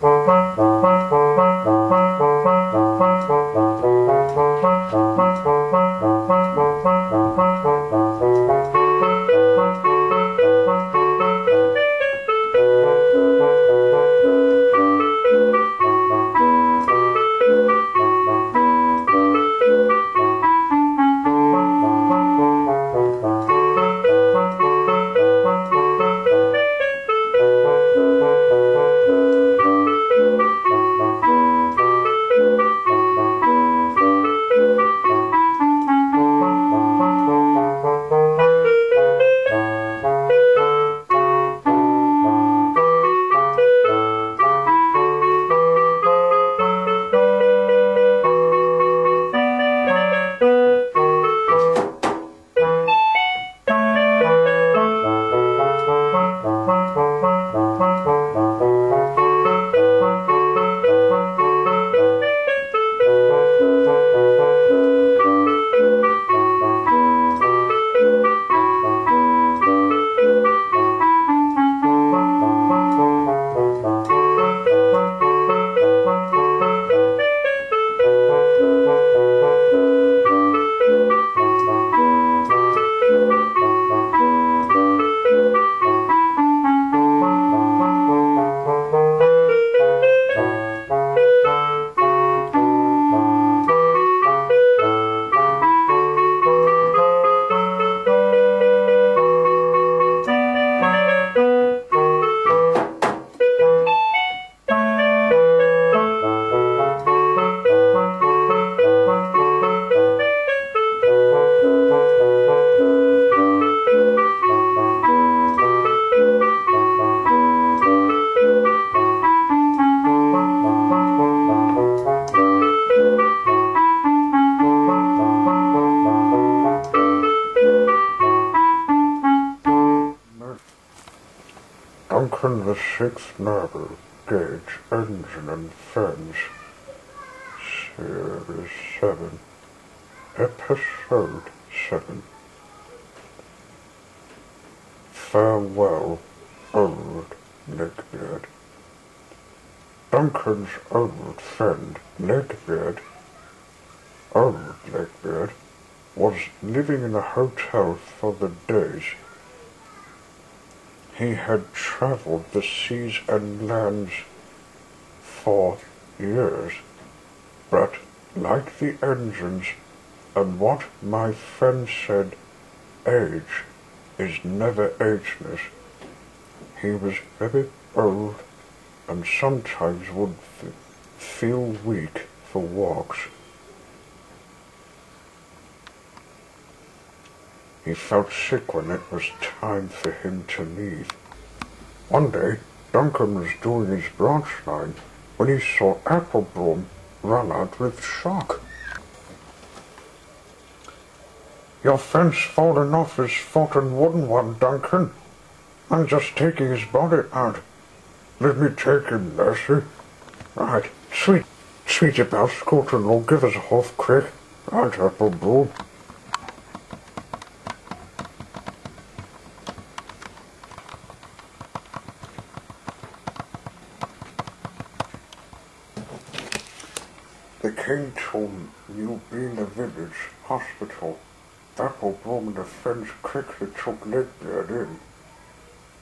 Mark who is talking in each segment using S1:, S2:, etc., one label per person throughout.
S1: 嗯 Duncan the Gauge Engine and Fence Series 7 Episode 7 Farewell, old Neckbeard. Duncan's old friend, Neckbeard, old Neckbeard, was living in a hotel for the days he had travelled the seas and lands for years, but like the engines and what my friend said, age is never ageless. He was very old and sometimes would feel weak for walks. He felt sick when it was time for him to leave. One day, Duncan was doing his branch line when he saw Applebaum run out with shock. Your fence fallen off his fortin wooden one, Duncan. I'm just taking his body out. Let me take him, Lassie. Right, sweet, sweet about Scotland will give us a half quick. Right, Applebaum. They came to New Bena Village Hospital. Applebaum and the friends quickly took Legbeard in.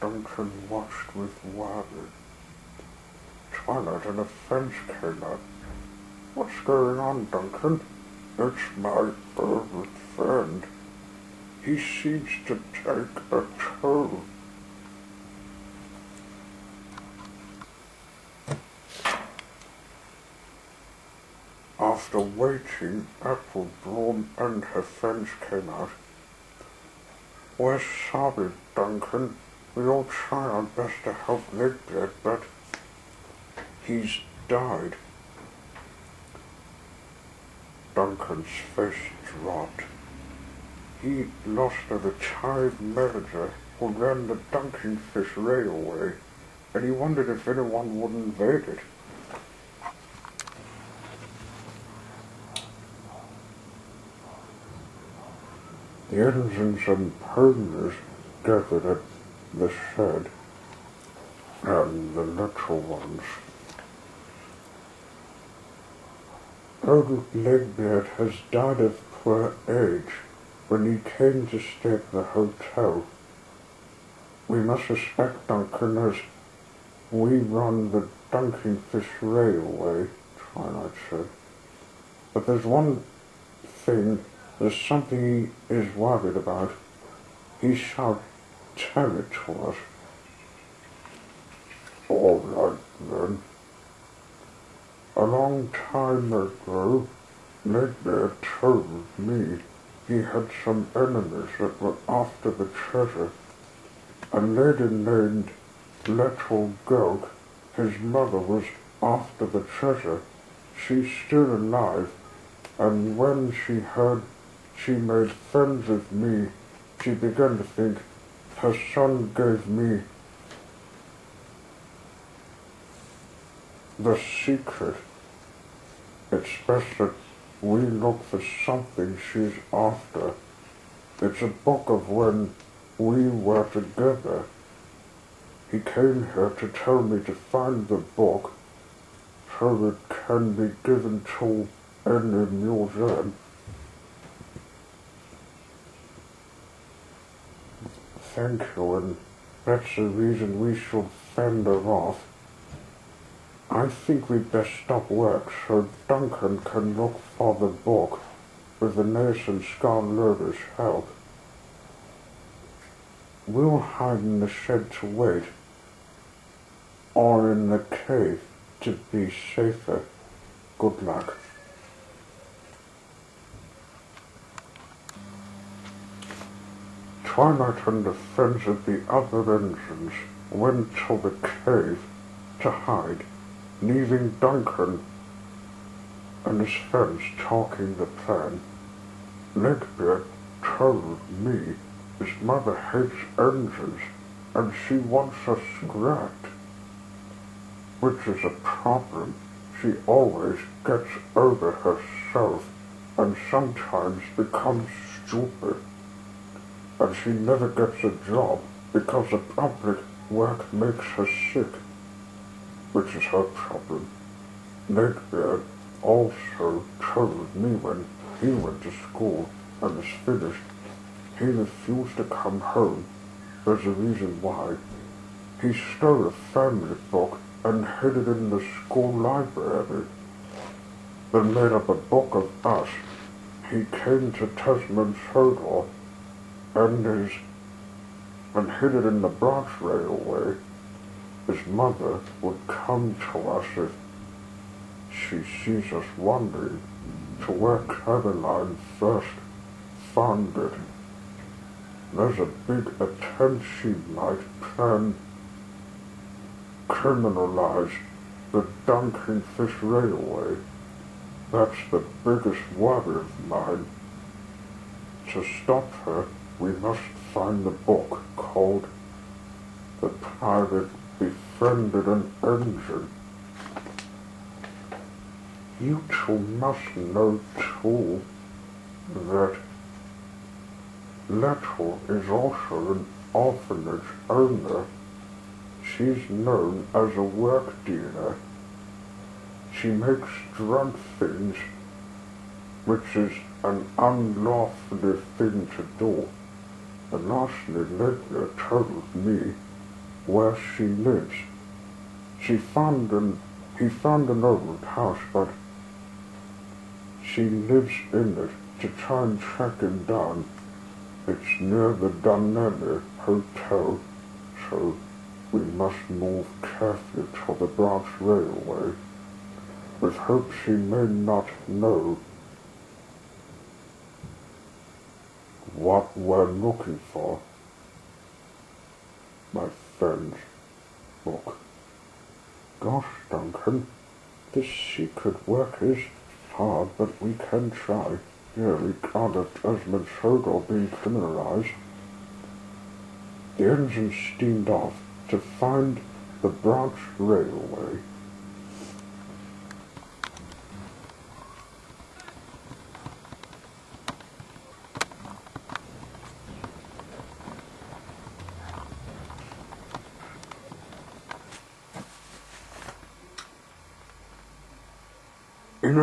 S1: Duncan watched with wonder. Twilight and a friends came up. What's going on, Duncan? It's my favorite friend. He seems to take a toll. After waiting, Applebaum and her friends came out. We're sorry, Duncan. We all try our best to help Legbeard, but he's died. Duncan's face dropped. He lost a retired manager who ran the Duncanfish Railway, and he wondered if anyone would invade it. The artisans and partners gathered at the shed, and the natural ones. Old Legbeard has died of poor age when he came to stay at the hotel. We must suspect Duncan as we run the Dunkinfish Railway, Twilight said. But there's one thing there's something he is worried about. He shall tell it to us. All right, then. A long time ago, Legbeard told me he had some enemies that were after the treasure. A lady named Lettle Gog, his mother, was after the treasure. She's still alive, and when she heard she made friends with me, she began to think her son gave me the secret. It's best that we look for something she's after. It's a book of when we were together. He came here to tell me to find the book so it can be given to any museum. Thank you, and that's the reason we should fend her off. I think we'd best stop work so Duncan can look for the book with the nurse and Scarlover's help. We'll hide in the shed to wait, or in the cave to be safer. Good luck. Twilight and the friends of the other engines went to the cave to hide, leaving Duncan and his friends talking the plan. Legbeard told me his mother hates engines and she wants us scrapped, which is a problem she always gets over herself and sometimes becomes stupid and she never gets a job because the public work makes her sick, which is her problem. Legbeard also told me when he went to school and was finished, he refused to come home. There's a reason why. He stole a family book and hid it in the school library, then made up a book of us. He came to Tasman's Hodor and hid it in the Bronx Railway, his mother would come to us if she sees us wandering to where Caroline first found it. There's a big attempt she might plan criminalize the Dunking Fish Railway. That's the biggest worry of mine. To stop her, we must find the book called The Pirate Befriended an Engine. You two must know too that Lettle is also an orphanage owner. She's known as a work dealer. She makes drug things, which is an unlawful thing to do. And lastly, Lydia told me where she lives. She found an, he found an old house, but she lives in it to try and track him down. It's near the Donnelly Hotel, so we must move carefully to the branch Railway, with hope she may not know what we're looking for. My friends, look. Gosh, Duncan, this secret work is hard, but we can try. Yeah, we can't have Tasman Sodor being criminalized. The engine steamed off to find the branch Railway.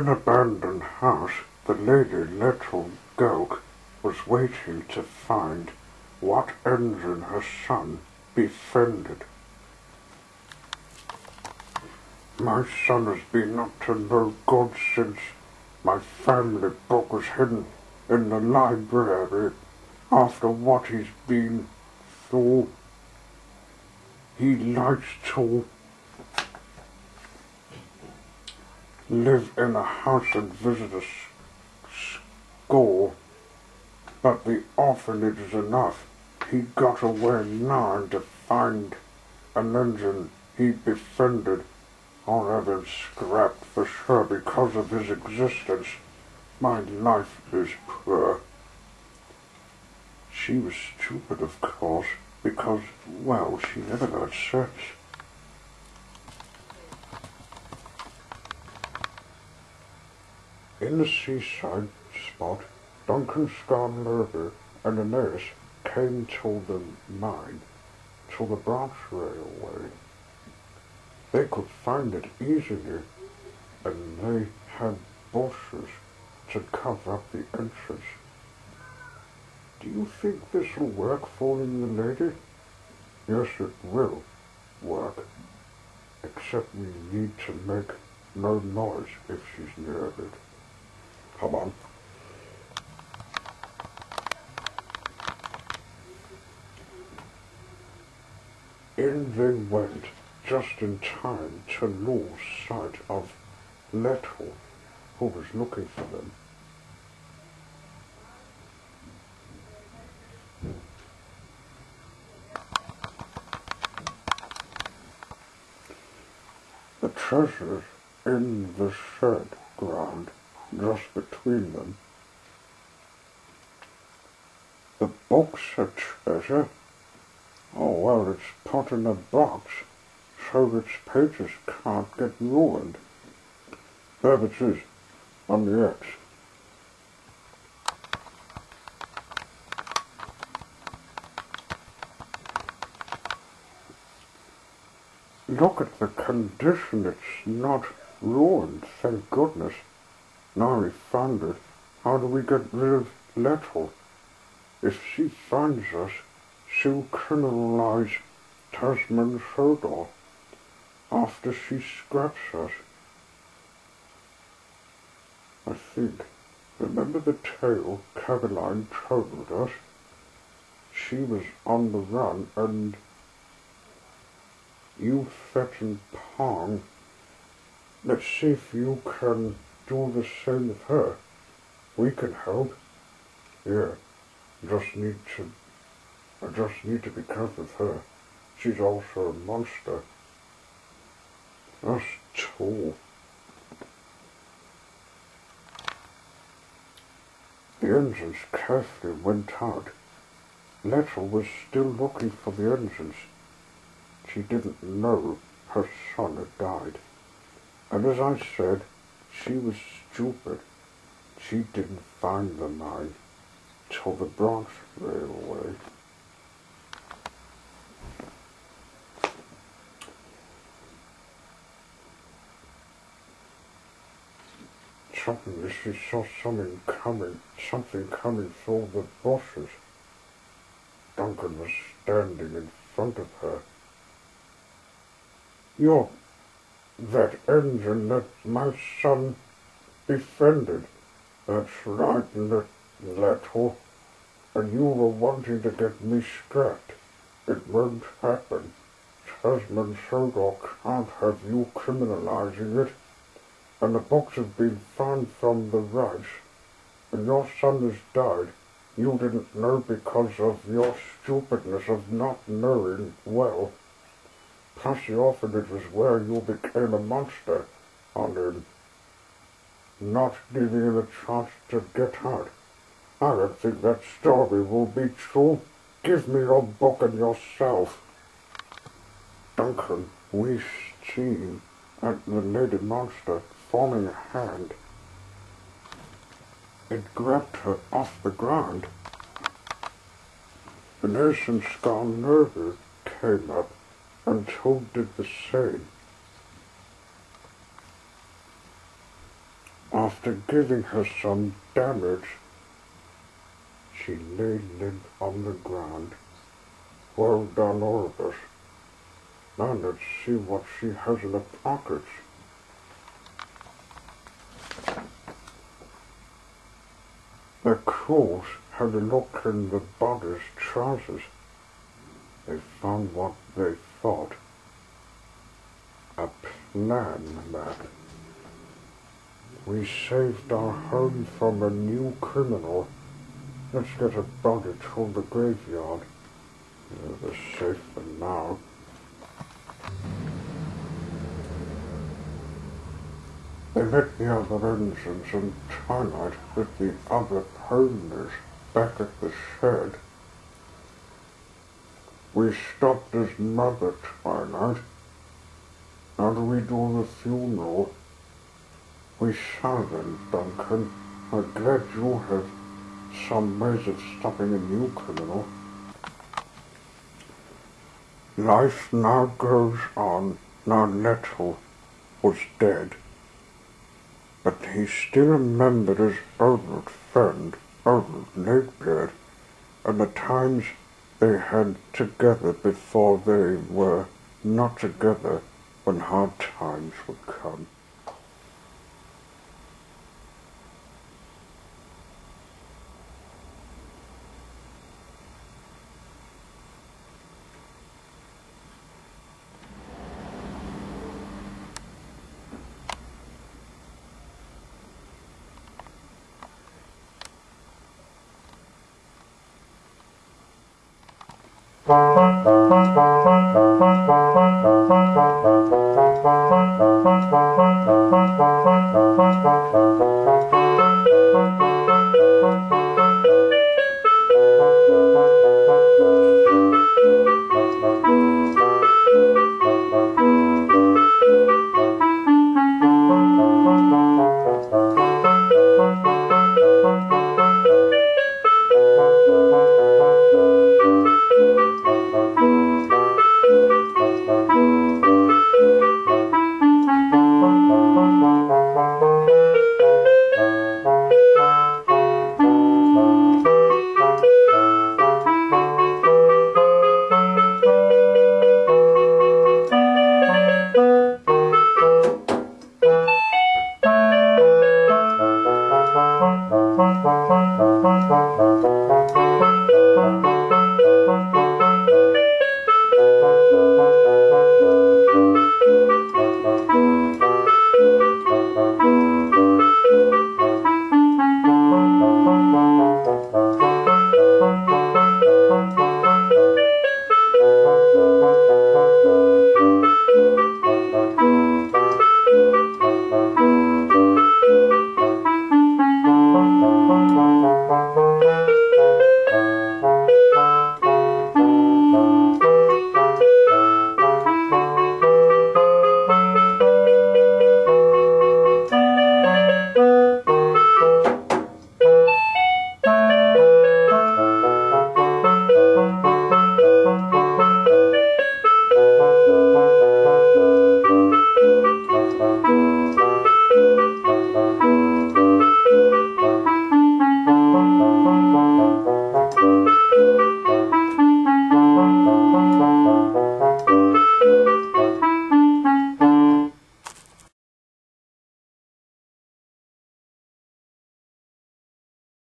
S1: An abandoned house, the lady Little Gulk was waiting to find what engine her son befriended. My son has been up to no good since my family book was hidden in the library after what he's been through. He likes to live in a house and visit a school, but the orphanage is enough. He got away now to find an engine he befriended. I'll have him scrapped for sure because of his existence. My life is poor. She was stupid, of course, because, well, she never got sex. In the seaside spot, Duncan Scarnlurger and a nurse came to the mine, to the branch railway. They could find it easily, and they had bushes to cover up the entrance. Do you think this will work for the lady? Yes, it will work. Except we need to make no noise if she's near it. Come on. In they went, just in time to lose sight of Leto, who was looking for them. The treasures in the shed ground just between them. The box a treasure? Oh, well, it's put in a box so its pages can't get ruined. There it is, on the X. Look at the condition, it's not ruined, thank goodness. Now we found it. How do we get rid of Leto? If she finds us, she'll criminalize Tasman Sodor after she scraps us. I think. Remember the tale Caroline told us? She was on the run and you threatened Pong. Let's see if you can do the same with her. We can help. Yeah, just need to, I just need to be careful with her. She's also a monster. That's tall. The engines carefully went out. Lettel was still looking for the engines. She didn't know her son had died. And as I said, she was stupid. She didn't find the mine till the branch railway. Suddenly she saw something coming, something coming through the bushes. Duncan was standing in front of her. You're that engine that my son befriended. That's right, Leto. And you were wanting to get me strapped. It won't happen. Tasman Sodor can't have you criminalizing it. And the books have been found from the rush. And your son has died. You didn't know because of your stupidness of not knowing well. The orphanage was where you became a monster and not giving you the chance to get out. I don't think that story will be true. Give me your book and yourself. Duncan we see at the lady monster forming a hand. It grabbed her off the ground. The nurse and Scarnurger came up and so did the same. After giving her some damage, she lay limp on the ground. Well done, all of us. Now let's see what she has in the pockets. The crows had a look in the body's trousers. They found what they thought a plan that we saved our home from a new criminal. Let's get a body to the graveyard. Uh, They're safe for now. They met the other engines in twilight with the other ponies back at the shed. We stopped his mother tonight. Do we do the funeral? We then, Duncan. I'm glad you have some ways of stopping a new criminal. Life now goes on. Now Nettle was dead. But he still remembered his old friend, old Lakebeard, and the times they had together before they were not together when hard times would come. Thank you.